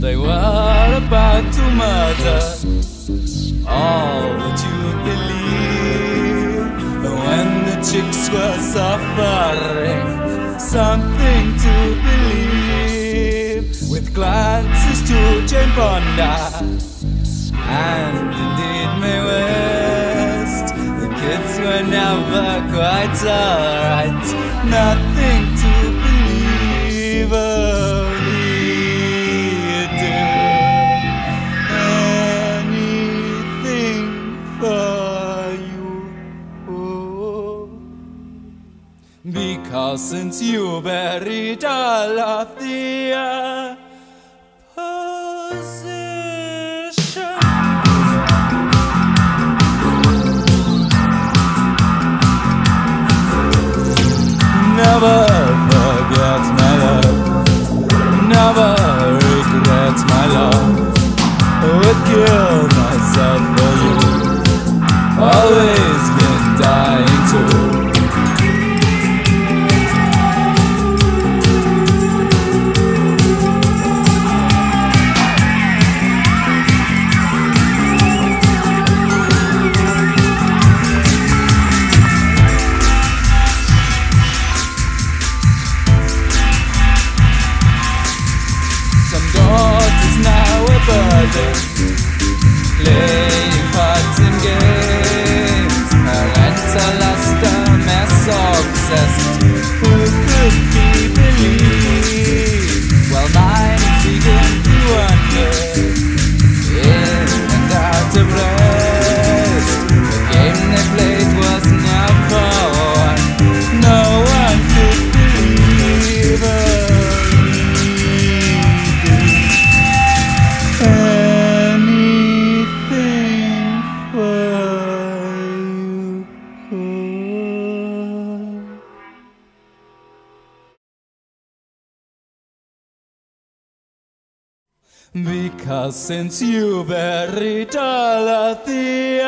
They were about to murder all that you believe. When the chicks were suffering something to believe. With glances to Jane Fonda and indeed Mae West. The kids were never quite alright. Nothing to Because since you buried all of the opposition. Never a Because since you buried all of the